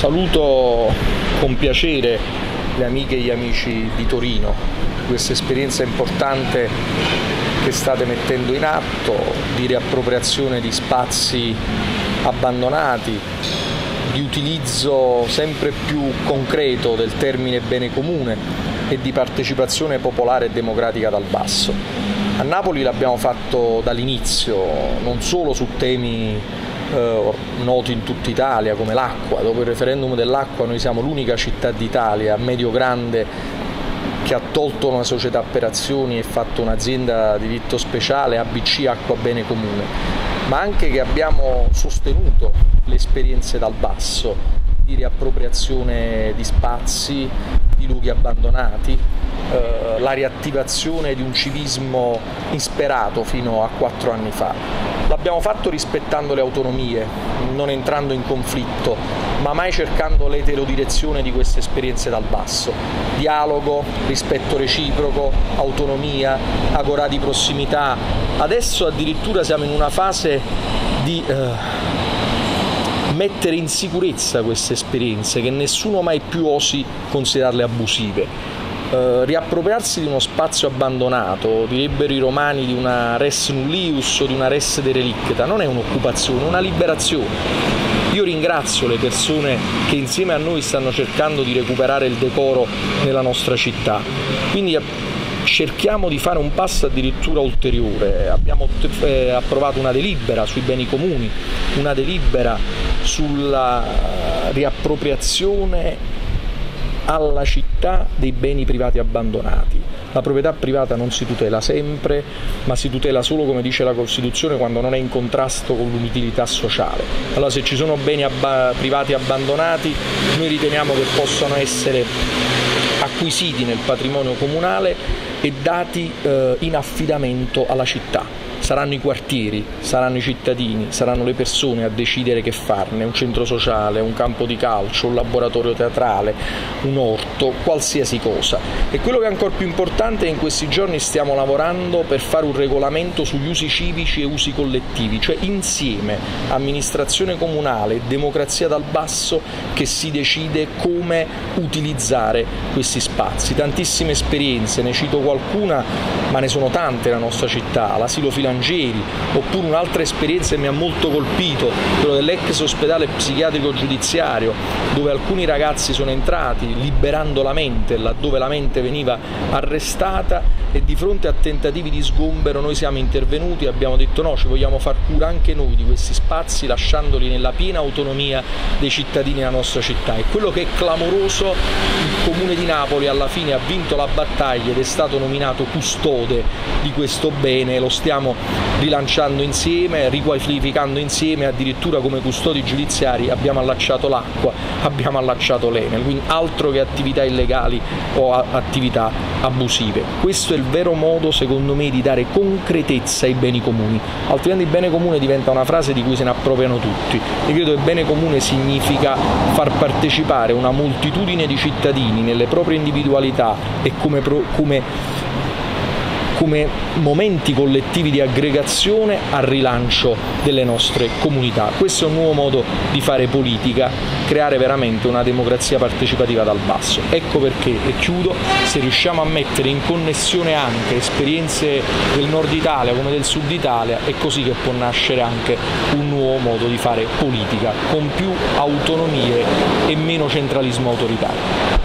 Saluto con piacere le amiche e gli amici di Torino, questa esperienza importante che state mettendo in atto di riappropriazione di spazi abbandonati, di utilizzo sempre più concreto del termine bene comune e di partecipazione popolare e democratica dal basso. A Napoli l'abbiamo fatto dall'inizio, non solo su temi eh, noti in tutta Italia come l'acqua, dopo il referendum dell'acqua noi siamo l'unica città d'Italia medio grande che ha tolto una società per azioni e fatto un'azienda di diritto speciale ABC Acqua Bene Comune, ma anche che abbiamo sostenuto le esperienze dal basso di riappropriazione di spazi, di abbandonati, eh, la riattivazione di un civismo insperato fino a quattro anni fa. L'abbiamo fatto rispettando le autonomie, non entrando in conflitto, ma mai cercando l'eterodirezione di queste esperienze dal basso. Dialogo, rispetto reciproco, autonomia, agora di prossimità. Adesso addirittura siamo in una fase di eh, mettere in sicurezza queste esperienze, che nessuno mai più osi considerarle abusive. Uh, riappropriarsi di uno spazio abbandonato, direbbero i romani di una res nullius o di una res de non è un'occupazione, è una liberazione. Io ringrazio le persone che insieme a noi stanno cercando di recuperare il decoro nella nostra città. Quindi cerchiamo di fare un passo addirittura ulteriore. Abbiamo eh, approvato una delibera sui beni comuni, una delibera sulla riappropriazione alla città dei beni privati abbandonati. La proprietà privata non si tutela sempre, ma si tutela solo, come dice la Costituzione, quando non è in contrasto con l'utilità sociale. Allora se ci sono beni abba- privati abbandonati, noi riteniamo che possano essere acquisiti nel patrimonio comunale e dati eh, in affidamento alla città saranno i quartieri, saranno i cittadini, saranno le persone a decidere che farne, un centro sociale, un campo di calcio, un laboratorio teatrale, un orto, qualsiasi cosa. E quello che è ancora più importante è che in questi giorni stiamo lavorando per fare un regolamento sugli usi civici e usi collettivi, cioè insieme amministrazione comunale democrazia dal basso che si decide come utilizzare questi spazi. Tantissime esperienze, ne cito qualcuna, ma ne sono tante nella nostra città, l'asilo filangieri oppure un'altra esperienza che mi ha molto colpito, quello dell'ex ospedale psichiatrico giudiziario, dove alcuni ragazzi sono entrati liberando la mente, laddove la mente veniva arrestata e di fronte a tentativi di sgombero noi siamo intervenuti e abbiamo detto no, ci vogliamo far cura anche noi di questi spazi lasciandoli nella piena autonomia dei cittadini della nostra città e quello che è clamoroso, il comune di Napoli alla fine ha vinto la battaglia ed è stato nominato custode di questo bene, lo stiamo rilanciando insieme, riqualificando insieme, addirittura come custodi giudiziari abbiamo allacciato l'acqua, abbiamo allacciato l'Enel, quindi altro che attività illegali o attività abusive. Questo è il vero modo, secondo me, di dare concretezza ai beni comuni, altrimenti il bene comune diventa una frase di cui se ne appropriano tutti. Io credo che bene comune significa far partecipare una moltitudine di cittadini nelle proprie individualità e come, come come momenti collettivi di aggregazione al rilancio delle nostre comunità. Questo è un nuovo modo di fare politica, creare veramente una democrazia partecipativa dal basso. Ecco perché, e chiudo, se riusciamo a mettere in connessione anche esperienze del nord Italia come del sud Italia, è così che può nascere anche un nuovo modo di fare politica, con più autonomie e meno centralismo autoritario.